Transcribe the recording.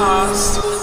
Lost.